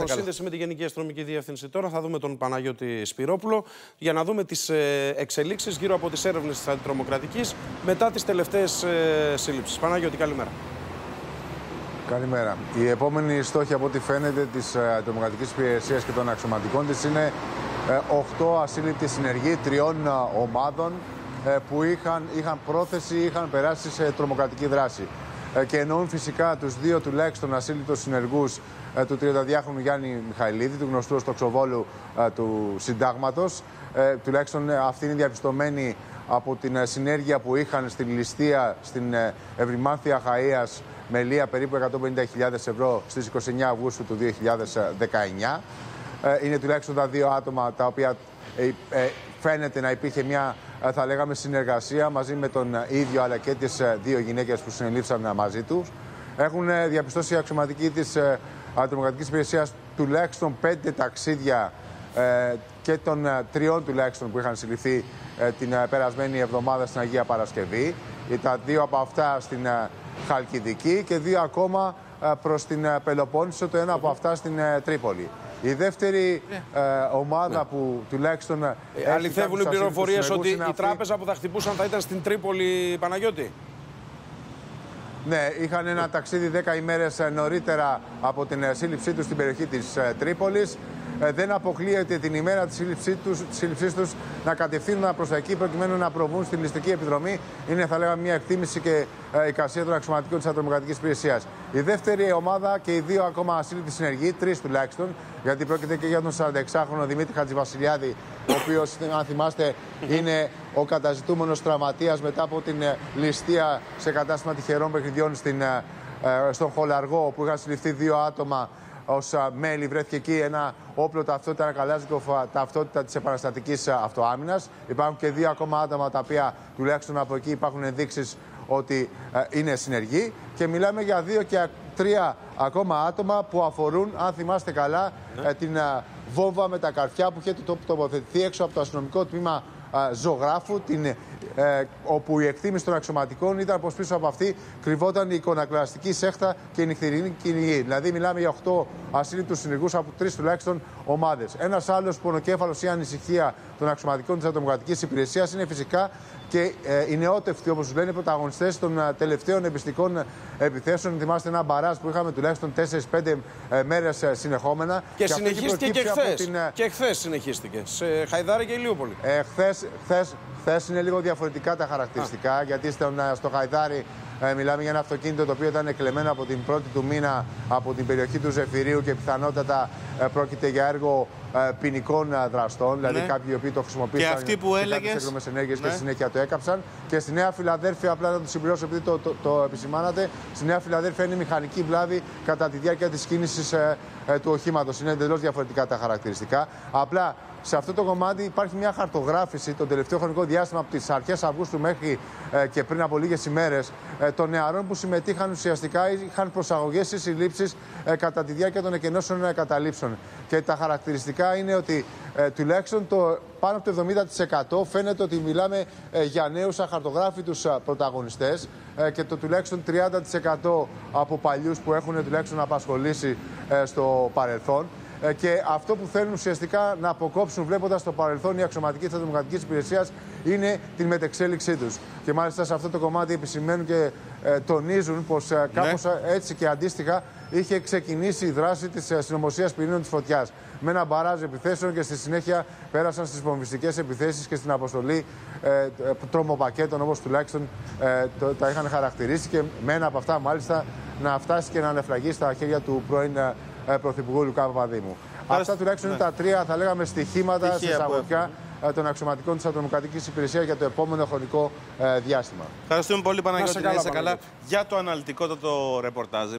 Λοιπόν, σύνδεση με τη Γενική Αστυνομική Διεύθυνση τώρα. Θα δούμε τον Παναγιώτη Σπυρόπουλο για να δούμε τις ε, εξελίξεις γύρω από τις έρευνες της αντιτρομοκρατικής μετά τις τελευταίες σύλληψεις. Παναγιώτη, καλημέρα. Καλημέρα. Η επόμενη στόχη από ό,τι φαίνεται της αντιτρομοκρατικής υπηρεσίας και των αξιωματικών της είναι 8 ασύλληπτοι συνεργοί τριών ομάδων που είχαν, είχαν πρόθεση, είχαν περάσει σε τρομοκρατική δράση. Και εννοούν φυσικά τους δύο τουλάχιστον ασύλληπτου συνεργούς ε, του 32χρονου Γιάννη Μιχαηλίδη, του γνωστού στο Ξοβόλου ε, του Συντάγματος. Ε, τουλάχιστον αυτή είναι διαπιστωμένη από την συνέργεια που είχαν στην ληστεία στην Ευρυμάνθια Χαΐας με λία περίπου 150.000 ευρώ στις 29 Αυγούστου του 2019. Είναι τουλάχιστον τα δύο άτομα τα οποία φαίνεται να υπήρχε μια θα λέγαμε συνεργασία μαζί με τον ίδιο αλλά και τις δύο γυναίκες που συνελήφθησαν μαζί τους. Έχουν διαπιστώσει οι αξιωματικοί της αντιτρομοκρατική υπηρεσίας τουλάχιστον πέντε ταξίδια ε, και των ε, τριών τουλάχιστον που είχαν συλληφθεί ε, την περασμένη εβδομάδα στην Αγία Παρασκευή. Τα δύο από αυτά στην Χαλκιδική και δύο ακόμα προς την Πελοπόννησο, το ένα από αυτά στην Τρίπολη. Η δεύτερη ομάδα που τουλάχιστον. αληθεύουν οι πληροφορίες ότι η τράπεζα που θα χτυπούσαν θα ήταν στην Τρίπολη, Παναγιώτη. Ναι, είχαν ένα ταξίδι 10 ημέρες νωρίτερα από την ε, σύλληψή τους στην περιοχή της ε, Τρίπολης. Ε, δεν αποκλείεται την ημέρα της σύλληψή τους να κατευθύνουν προς εκεί προκειμένου να προβούν στην ληστική επιδρομή. Είναι, θα λέγαμε, μια εκτίμηση και εικασία των αξιωματικών της Ατρομοκρατική Υπηρεσίας. Η δεύτερη ομάδα και οι δύο ακόμα ασύλληπτοι συνεργοί, τρεις τουλάχιστον, γιατί πρόκειται και για τον 46χρονο Δημήτρη Χατζηβασιλιάδη, ο οποίος, αν θυμάστε, είναι ο καταζητούμενος τραυματίας μετά από την ε, ληστεία σε κατάστημα τυχερών παιχνιδιών στην, ε, ε, στον Χολαργό, όπου είχαν συλληφθεί δύο άτομα ως μέλη. Βρέθηκε εκεί ένα όπλο ταυτότητα, ένα καλάζικο ταυτότητα της επαναστατικής αυτοάμυνας. Υπάρχουν και δύο ακόμα άτομα τα οποία τουλάχιστον από εκεί υπάρχουν ενδείξεις ότι είναι συνεργοί. Και μιλάμε για δύο και τρία ακόμα άτομα που αφορούν, αν θυμάστε καλά, ναι. την βόμβα με τα καρφιά που είχε τοποθετηθεί έξω από το αστυνομικό τμήμα ζωγράφου, την, ε, όπου η εκτίμηση των αξιωματικών ήταν πως πίσω από αυτή κρυβόταν η εικονακλαστική σέχτα και η νυχτερινή κυνηγή. Δηλαδή, μιλάμε για 8 ασύλληπτους συνεργούς από τρεις τουλάχιστον ομάδες. Ένας άλλος πονοκέφαλος ή ανησυχία των αξιωματικών της Ατομοκρατική Υπηρεσίας είναι φυσικά και ε, οι νεότευτοι, όπως τους λένε, πρωταγωνιστές των ε, τελευταίων εμπιστικών επιθέσεων. Θυμάστε ένα μπαράζ που είχαμε τουλάχιστον 4-5 ε, μέρες συνεχόμενα. Και, και συνεχίστηκε και χθες. Την... Και χθες συνεχίστηκε. Σε Χαϊδάρη και Ηλιούπολη. Ε, χθες είναι λίγο διαφορετικά τα χαρακτηριστικά, γιατί στον, στο Χαϊδάρι ε, μιλάμε για ένα αυτοκίνητο το οποίο ήταν εκλεμμένο από την πρώτη του μήνα από την περιοχή του Ζεφυρίου και πιθανότατα ε, πρόκειται για έργο ε, ποινικών ε, δραστών. Δηλαδή ναι. κάποιοι οι οποίοι το χρησιμοποίησαν και αυτοί που έλεγες. ενέργειε ναι. και συνέχεια το έκαψαν. Και στη Νέα Φιλαδέρφια, απλά να το συμπληρώσω επειδή το, το, το επισημάνατε, στη Νέα Φιλαδέρφια είναι μηχανική βλάβη κατά τη διάρκεια της κίνησης ε, του οχήματος. Είναι εντελώς διαφορετικά τα χαρακτηριστικά. Απλά σε αυτό το κομμάτι υπάρχει μια χαρτογράφηση το τελευταίο χρονικό διάστημα από τις αρχές Αυγούστου μέχρι ε, και πριν από λίγες ημέρες ε, των νεαρών που συμμετείχαν ουσιαστικά είχαν προσαγωγές ή συλλήψεις ε, κατά τη διάρκεια των εκενώσεων ε, καταλήψεων. Και τα χαρακτηριστικά είναι ότι ε, τουλάχιστον το πάνω από το 70% φαίνεται ότι μιλάμε για νέους αχαρτογράφητους πρωταγωνιστές και το τουλάχιστον 30% από παλιούς που έχουν τουλάχιστον απασχολήσει στο παρελθόν. Ε, και αυτό που θέλουν ουσιαστικά να αποκόψουν βλέποντας το παρελθόν η αξιωματική τη Δημοκρατική Υπηρεσίας είναι την μετεξέλιξή τους. Και μάλιστα σε αυτό το κομμάτι επισημαίνουν και ε, τονίζουν πως ε, κάπως ναι. έτσι και αντίστοιχα είχε ξεκινήσει η δράση της ε, συνωμοσίας πυρήνων της φωτιάς. Με ένα μπαράζ επιθέσεων και στη συνέχεια πέρασαν στις βομβιστικές επιθέσεις και στην αποστολή ε, τρομοπακέτων όπως τουλάχιστον ε, το, τα είχαν χαρακτηρίσει και με ένα από αυτά μάλιστα να φτάσει και να ανεφλαγεί στα χέρια του πρώην ε, Πρωθυπουργού Λουκά Παπαδήμου. Αυτά τουλάχιστον είναι ναι. τα τρία, θα λέγαμε, στοιχήματα σε εισαγωγικά ε, των αξιωματικών της Ατομοκρατική Υπηρεσίας για το επόμενο χρονικό ε, διάστημα. Ευχαριστούμε πολύ, Παναγιώτη. Να καλά, καλά για το αναλυτικό το ρεπορτάζ.